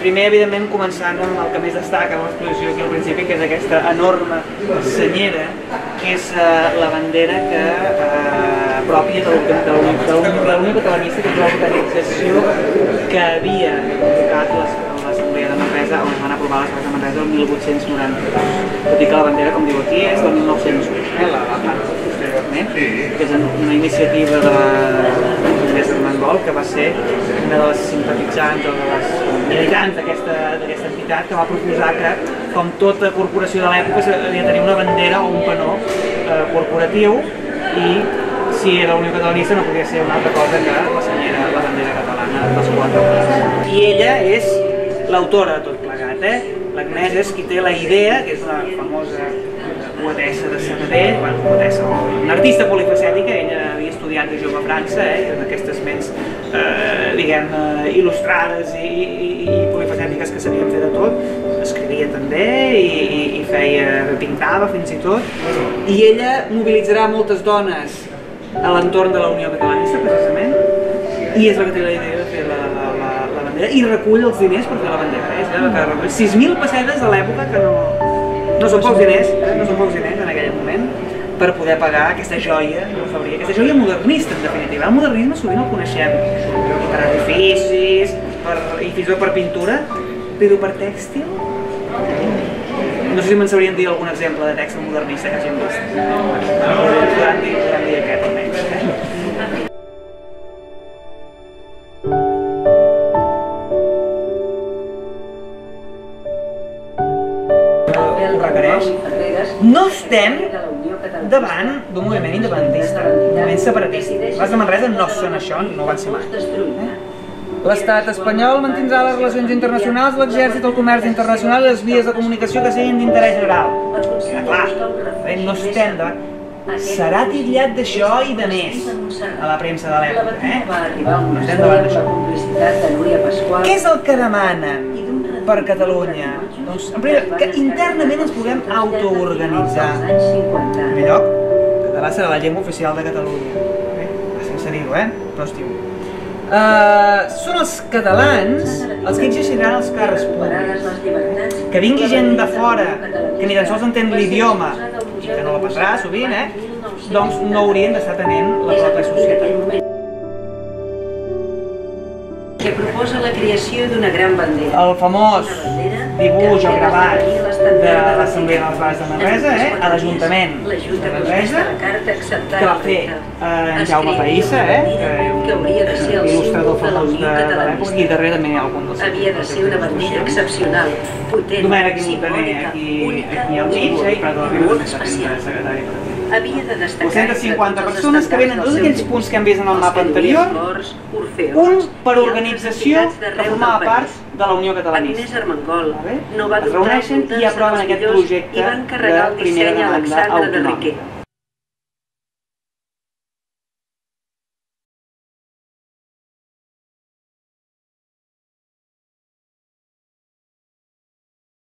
Primer, evidentment, començant amb el que més destaca de l'exposició aquí al principi, que és aquesta enorme senyera, que és uh, la bandera que uh, pròpia de la- de la de la- de la Unió Catalanista, que és l'organització que havia convocat l'Assemblea de Manresa, on es van aprovar les Corts de Manresa el 1892. Tot i que la bandera, com diu aquí, és del 1901, eh, la, la fan posteriorment, que és una iniciativa de l'Ingrés Armengol, que va ser una de les simpatitzants o de les militants d'aquesta entitat que va proposar que, com tota corporació de l'època, s'havia de tenir una bandera o un panó eh, corporatiu i si era la Unió Catalanista no podia ser una altra cosa que la senyera, la bandera catalana dels quatre I ella és l'autora de tot plegat, eh? L'Agnès és qui té la idea, que és una famosa poetessa de Sabadell, bueno, poetessa, una artista polifacètica, ella havia estudiat de jove a França, eh? en aquestes ments, eh, diguem, il·lustrades i, i, polifacètiques que sabien fer de tot, escrivia també i, i, i feia, pintava fins i tot, i ella mobilitzarà moltes dones a l'entorn de la Unió Catalanista, precisament, i és la que té la idea de fer la, la, la, la bandera i recull els diners per fer la bandera. Eh? És la que recull 6.000 pessetes a l'època que no, no són pocs diners, eh? no són pocs diners en aquell moment per poder pagar aquesta joia d'orfebreria, aquesta joia modernista en definitiva. El modernisme sovint el coneixem per edificis, per, i fins i tot per pintura, però per tèxtil no sé si me'n sabrien dir algun exemple de tèxtil modernista que hagin vist. Podran dir, podran dir aquest almenys. ho requereix. No estem davant d'un moviment independentista, un moviment separatista. Les de Manresa no són això, no van ser mai. Eh? L'estat espanyol mantindrà les relacions internacionals, l'exèrcit, el comerç internacional i les vies de comunicació que siguin d'interès general. Queda clar, eh, no estem davant. Serà titllat d'això i de més a la premsa de l'època, eh? No estem davant d'això. Què és el que demanen per Catalunya? Doncs, en primer que internament ens puguem autoorganitzar. En primer lloc, català serà la llengua oficial de Catalunya. Bé, sense dir-ho, eh? Però es diu. Uh, són els catalans els que exerciran els càrrecs públics. Que vingui gent de fora, que ni tan sols entén l'idioma, i que no la passarà sovint, eh? doncs no haurien d'estar tenint la pròpia societat. que proposa la creació d'una gran bandera. El famós dibuix o gravat de l'Assemblea de les Bases de Manresa, eh, a l'Ajuntament de Manresa, que va fer eh, en Jaume Païssa, eh, que il·lustrador famós de, de l'època, i darrere també hi ha algun dels Havia de ser una bandera excepcional, potent, Montaner simbòlica, única, eh, secretari. Havia de destacar 250 entre tots els persones que venen tots aquells punts que hem vist en el mapa anterior, un per organització que formava part. De la Unió Agnès Catalanista. Armengol Vale? no va Es dubtar reuneixen i de aproven aquest projecte i van carregar el de disseny a Alexandre de autonòmica. Riquer.